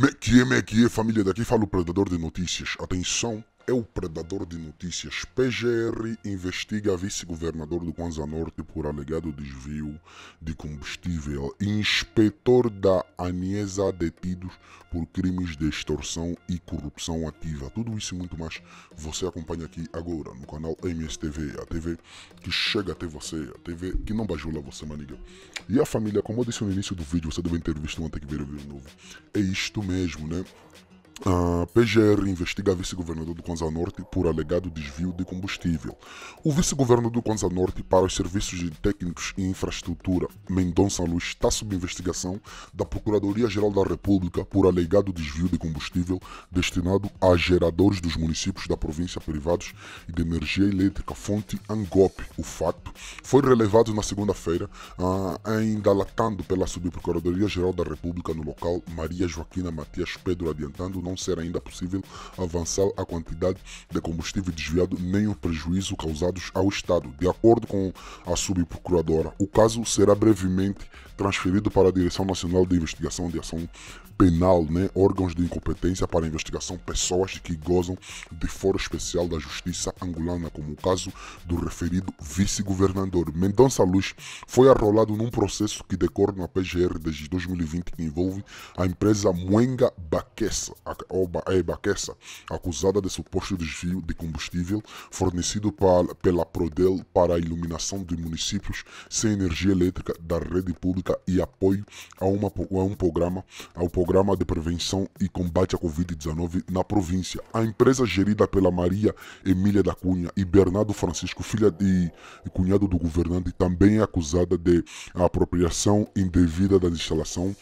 Me que é, me que é, família, daqui fala o Predador de Notícias. Atenção, é o Predador de Notícias. PGR investiga vice-governador do Kwanza Norte por alegado desvio de combustível. Inspetor da Aniesa detidos por crimes de extorsão e corrupção ativa. Tudo isso e muito mais você acompanha aqui agora no canal MSTV, a TV que chega até você, a TV que não bajula você, maniga. E a família, como eu disse no início do vídeo, você deve ter visto ontem que ver o vídeo novo. É isto mesmo, né? A PGR investiga vice-governador do Kwanza Norte por alegado desvio de combustível. O vice-governador do Kwanza Norte para os serviços de técnicos e infraestrutura, Mendonça Luz, está sob investigação da Procuradoria-Geral da República por alegado desvio de combustível destinado a geradores dos municípios da província privados e de energia elétrica, fonte Angope. O fato foi relevado na segunda-feira, ainda latando pela Subprocuradoria-Geral da República no local, Maria Joaquina Matias Pedro adiantando não ser ainda possível avançar a quantidade de combustível desviado nem o prejuízo causados ao Estado. De acordo com a subprocuradora, o caso será brevemente transferido para a Direção Nacional de Investigação de Ação Penal, né, órgãos de incompetência para investigação, pessoas que gozam de foro especial da Justiça angolana, como o caso do referido vice-governador. Mendonça Luz foi arrolado num processo que decorre na PGR desde 2020 que envolve a empresa Muenga Baquessa, é Baquessa acusada de suposto desvio de combustível fornecido pela Prodel para a iluminação de municípios sem energia elétrica da rede pública e apoio a, uma, a um programa, ao programa de Prevenção e Combate à Covid-19 na província. A empresa gerida pela Maria Emília da Cunha e Bernardo Francisco, filha e, e cunhado do governante, também é acusada de apropriação indevida da instalação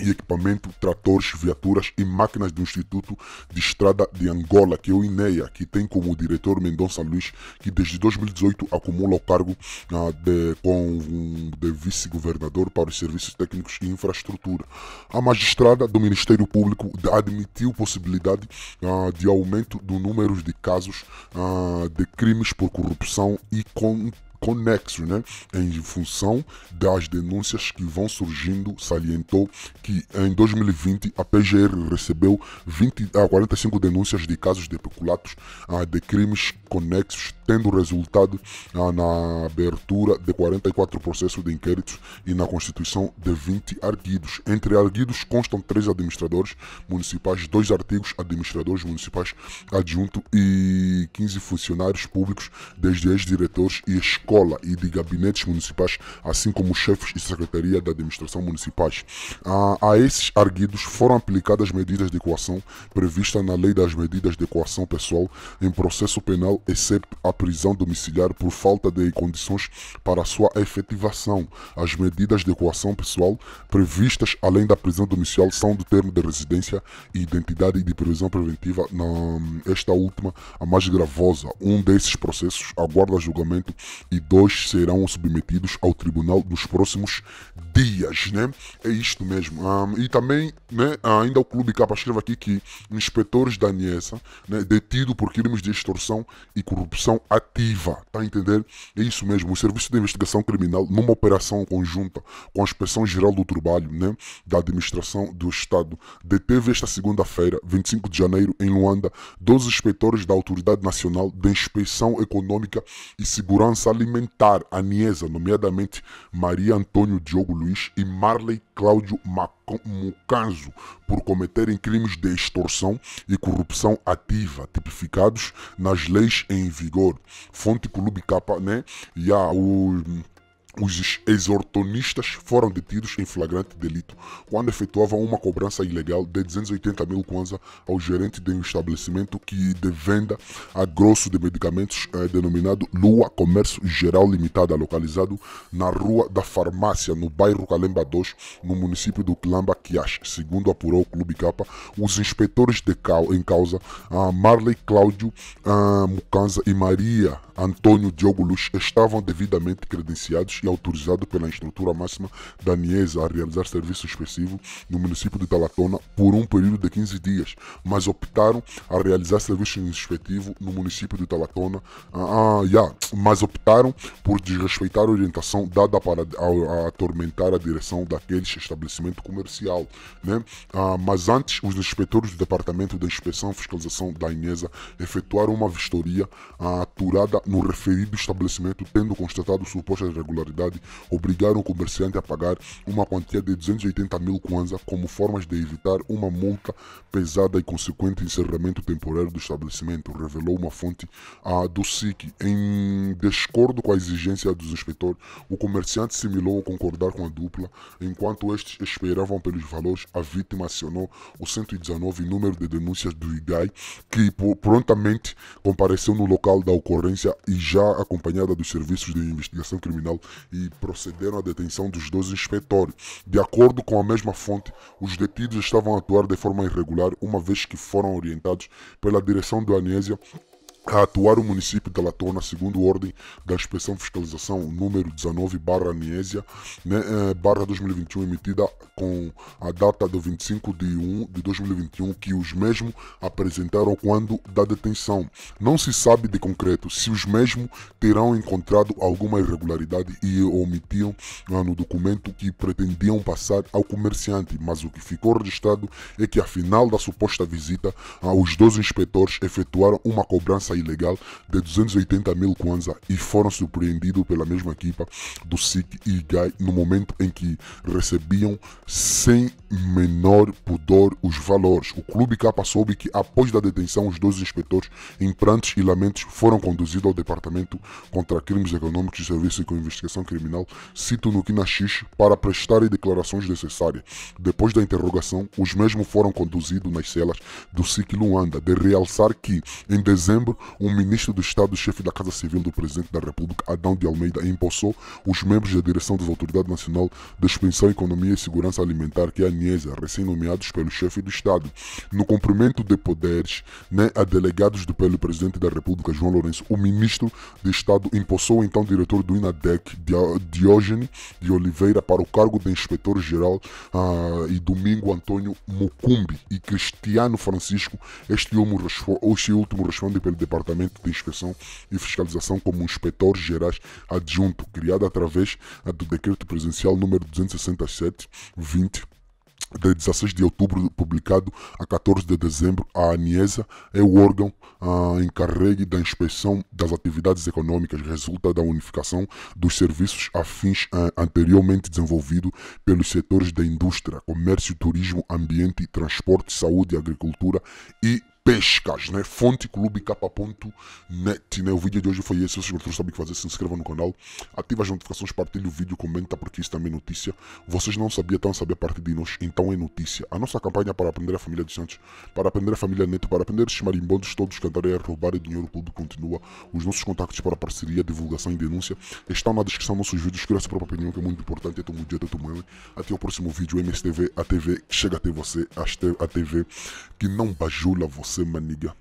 e equipamento, tratores, viaturas e máquinas do Instituto de Estrada de Angola, que é o INEA, que tem como diretor Mendonça Luiz, que desde 2018 acumula o cargo uh, de, com, de vice-governador para os serviços técnicos e infraestrutura. A magistrada do Ministério Público admitiu possibilidade uh, de aumento do número de casos uh, de crimes por corrupção e com conexos, né? em função das denúncias que vão surgindo, salientou que em 2020 a PGR recebeu 20 a 45 denúncias de casos de peculatos ah, de crimes conexos, tendo resultado ah, na abertura de 44 processos de inquéritos e na constituição de 20 arguidos. Entre arguidos constam três administradores municipais, dois artigos administradores municipais adjunto e 15 funcionários públicos, desde ex-diretores e escolas escola e de gabinetes municipais, assim como chefes e secretaria da administração municipais. A, a esses arguidos foram aplicadas medidas de coação previstas na Lei das Medidas de Coação Pessoal em processo penal, exceto a prisão domiciliar por falta de condições para sua efetivação. As medidas de coação pessoal previstas além da prisão domiciliar são do termo de residência e identidade de prisão preventiva, na, esta última a mais gravosa. Um desses processos aguarda julgamento e dois serão submetidos ao tribunal nos próximos dias, né? É isto mesmo. Um, e também, né, ainda o Clube Capa escreve aqui que inspetores da Niesa, né, detido por crimes de extorsão e corrupção ativa, tá a entender? É isso mesmo. O Serviço de Investigação Criminal, numa operação conjunta com a Inspeção Geral do Trabalho, né, da Administração do Estado, deteve esta segunda-feira, 25 de janeiro, em Luanda, 12 inspetores da Autoridade Nacional de Inspeção Econômica e Segurança Alimentar alimentar a Niesa, nomeadamente Maria Antônio Diogo Luiz e Marley Cláudio Mucanzo, por cometerem crimes de extorsão e corrupção ativa, tipificados nas leis em vigor. Fonte Clube Capa, né? E há o os exortonistas foram detidos em flagrante delito quando efetuavam uma cobrança ilegal de 280 mil kwanza ao gerente de um estabelecimento que de venda a grosso de medicamentos eh, denominado Lua Comércio Geral Limitada, localizado na Rua da Farmácia, no bairro Calemba 2, no município do Quilamba Quiache. Segundo apurou o Clube Capa, os inspetores de cal, em causa, ah, Marley Cláudio ah, Mucanza e Maria Antônio Diogo Luz estavam devidamente credenciados e autorizados pela estrutura máxima da Niesa a realizar serviço expressivo no município de Talatona por um período de 15 dias, mas optaram a realizar serviço inspectivo no município de Talatona, ah, yeah, mas optaram por desrespeitar a orientação dada para a, a atormentar a direção daquele estabelecimento comercial, né? Ah, mas antes, os inspetores do Departamento de Inspeção e Fiscalização da Inesa efetuaram uma vistoria ah, aturada no referido estabelecimento, tendo constatado suposta irregularidade, obrigaram o comerciante a pagar uma quantia de 280 mil kwanza como formas de evitar uma multa pesada e consequente encerramento temporário do estabelecimento, revelou uma fonte ah, do SIC. Em descordo com a exigência dos inspetores, o comerciante similou concordar com a dupla, enquanto estes esperavam pelos valores, a vítima acionou o 119 número de denúncias do IGAI, que prontamente compareceu no local da ocorrência e já acompanhada dos serviços de investigação criminal e procederam à detenção dos dois inspetores. De acordo com a mesma fonte, os detidos estavam a atuar de forma irregular, uma vez que foram orientados pela direção do Anésia a atuar o município de Latona segundo ordem da inspeção fiscalização número 19 barra Niesia né, eh, barra 2021 emitida com a data do 25 de 1 de 2021 que os mesmos apresentaram quando da detenção. Não se sabe de concreto se os mesmos terão encontrado alguma irregularidade e omitiam ah, no documento que pretendiam passar ao comerciante, mas o que ficou registrado é que afinal da suposta visita ah, os dois inspetores efetuaram uma cobrança ilegal de 280 mil kwanza e foram surpreendidos pela mesma equipa do SIC e IGAI no momento em que recebiam sem menor pudor os valores. O clube capa soube que após da detenção os dois inspetores em prantos e lamentos foram conduzidos ao departamento contra crimes econômicos e serviços com investigação criminal, cito no Kinaxix, para prestarem declarações necessárias. Depois da interrogação, os mesmos foram conduzidos nas celas do SIC Luanda, de realçar que em dezembro o ministro do Estado, chefe da Casa Civil do Presidente da República, Adão de Almeida, impulsou os membros da direção das Autoridades Nacional de Expensão, Economia e Segurança Alimentar, que é a NIESA, recém-nomeados pelo chefe do Estado. No cumprimento de poderes né, a delegados do pelo Presidente da República, João Lourenço, o ministro de Estado impulsou então diretor do INADEC, Diógenes de Oliveira, para o cargo de inspetor-geral uh, e Domingo Antônio Mucumbi e Cristiano Francisco, este último, este último responde pelo Departamento de Inspeção e Fiscalização como inspetor gerais adjunto, criado através do Decreto Presidencial número 267, 20 de 16 de outubro, publicado a 14 de dezembro, a ANIESA é o órgão ah, encarregue da inspeção das atividades econômicas, resulta da unificação dos serviços afins ah, anteriormente desenvolvidos pelos setores da indústria, comércio, turismo, ambiente, transporte, saúde, agricultura e pescas, né? Fonte Clube K.net, né? O vídeo de hoje foi esse. Se vocês não sabem o que fazer, se inscreva no canal, ative as notificações, partilhe o vídeo, comenta, porque isso também é notícia. Vocês não sabiam, estão a saber a parte de nós, então é notícia. A nossa campanha para aprender a família dos Santos, para aprender a família Neto, para aprender esses marimbondos todos cantarem a roubar dinheiro público continua. Os nossos contatos para parceria, divulgação e denúncia estão na descrição dos nossos vídeos. Cria a própria opinião, que é muito importante. Até um dia, até um Até o próximo vídeo, MSTV, a TV que chega até você, a TV que não bajula você, ce maniga.